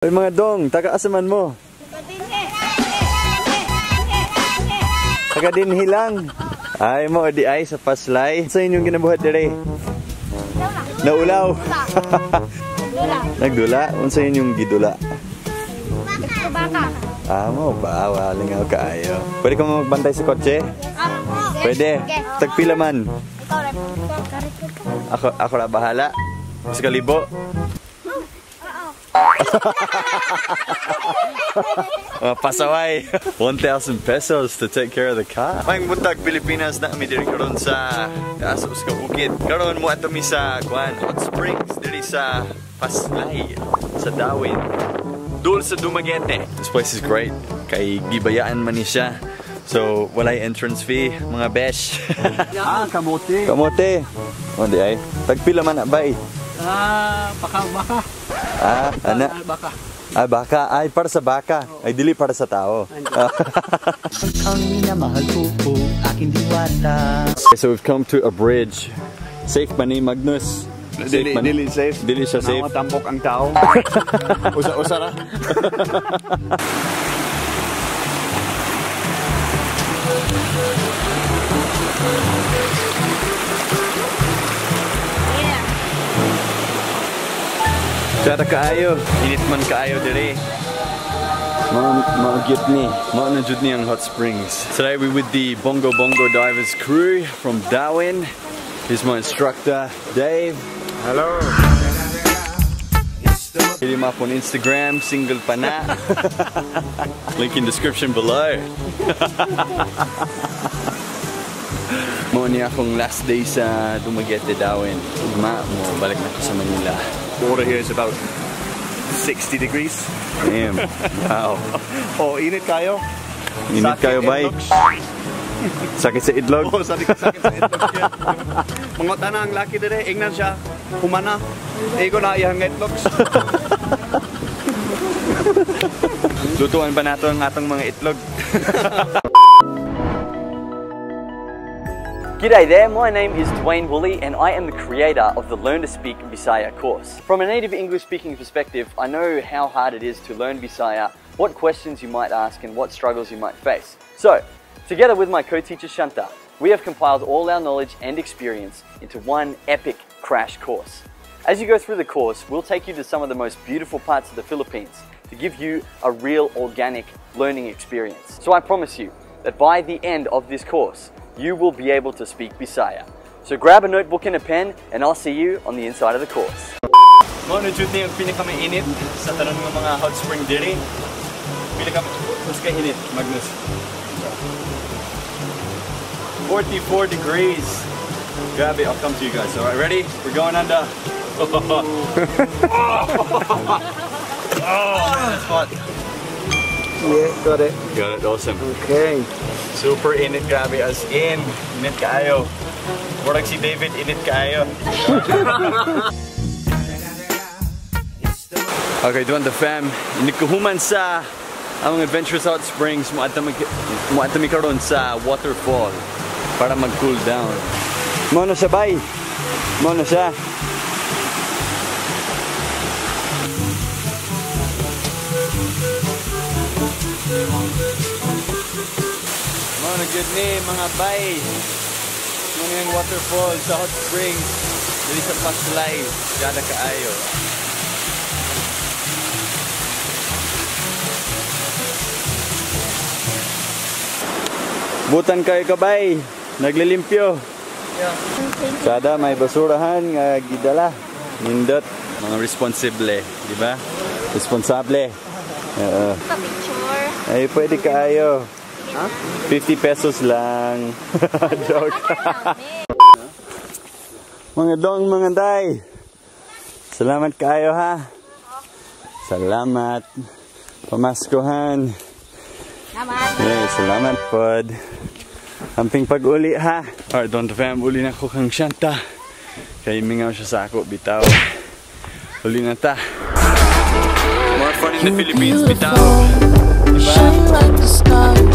Ay mga dong, taga asaman mo? Taga din hilang. Ay mo di ay sa paslay. Sa inyong ginabuhat dire? Naulaw. Nagdula? Unsa inyong gidula? Baka. Ah, mo ba? Walingaw kaayo. Pwede ka magbantay sa kotse? Pwede. Tagpila man. Ako, ako na bahala. Mas kalibo. Mga pasaway. 1,000 pesos to take care of the car. Mayang buntag Pilipinas na kami diri karon sa Asos ka bukid. Karon mo ato mi sa Kwan Hot Springs diri sa Paslay sa Dawin. Dul sa Dumaguete. This place is great. Kay gibayaan man ni siya. So, walay entrance fee, mga besh. Ah, kamote. Kamote. O di ay. Tagpila man na bay. Ah, baka, baka. Ah, ana. Ah, baka. Ah, baka. Ay, para sa baka. Ay, dili para sa tao. Ang minamahal ko po, aking diwata. Okay, so we've come to a bridge. Safe ba ni Magnus? Dili, man? dili safe. Dili siya safe. Nawatampok ang tao. Usa-usa ra. Kada kaayo. Init man kaayo dire. Mga mga ni. Mga na ni ang hot springs. Today we're with the Bongo Bongo Divers crew from Darwin. Here's my instructor, Dave. Hello. Hit him up on Instagram, single pa na. Link in description below. Mo ni akong last day sa Dumaguete Darwin. Ma, mo balik na ko sa Manila. Water here is about 60 degrees. Damn. Wow. Oh, init kayo. Init kayo, bay. Sakit sa itlog. Oh, sakit sakit sa itlog. Mga tanang laki dire, ingnan siya. Humana. Ego na iyang itlogs. Lutuan ba nato ang atong mga itlog? G'day there, my name is Dwayne Woolley and I am the creator of the Learn to Speak Visaya course. From a native English speaking perspective, I know how hard it is to learn Visaya, what questions you might ask and what struggles you might face. So, together with my co-teacher Shanta, we have compiled all our knowledge and experience into one epic crash course. As you go through the course, we'll take you to some of the most beautiful parts of the Philippines to give you a real organic learning experience. So I promise you that by the end of this course, you will be able to speak Bisaya. So grab a notebook and a pen, and I'll see you on the inside of the course. Mo na jud ni ang pinakamainit sa tanan ng mga hot spring diri. Pila ka mas ka init, Magnus. 44 degrees. Grabe, I'll come to you guys. All right, ready? We're going under. oh, man, oh, it's hot. Yeah, got it. Got it, awesome. Okay. Super init, grabe, as in. Init kaayo. Murag si David, init kaayo. okay, doon the fam. Inikuhuman sa ang Adventures Hot Springs. Muadta mi muadta mi karon sa waterfall para mag-cool down. Mo na siya bay. Mo na siya. Na good ni mga bay. Yung waterfall sa Hot Springs. Dili sa Paslay. Dada kaayo. Butan kayo kabay. Naglilimpyo. Kada may basurahan nga gidala. Nindot. Mga responsible, di ba? Responsable. Oo. Picture. Ay, pwede kayo. 50 pesos lang. Joke. mga dong, mga day. Salamat kayo ha. Salamat. Pamaskuhan. Naman. Yeah, salamat pod. Amping pag-uli ha. Alright, don't fam, uli na ko kang syanta. Kay mingaw siya sa ako, bitaw. Uli na ta. More fun in the Philippines, bitaw. Shine like the star. You got me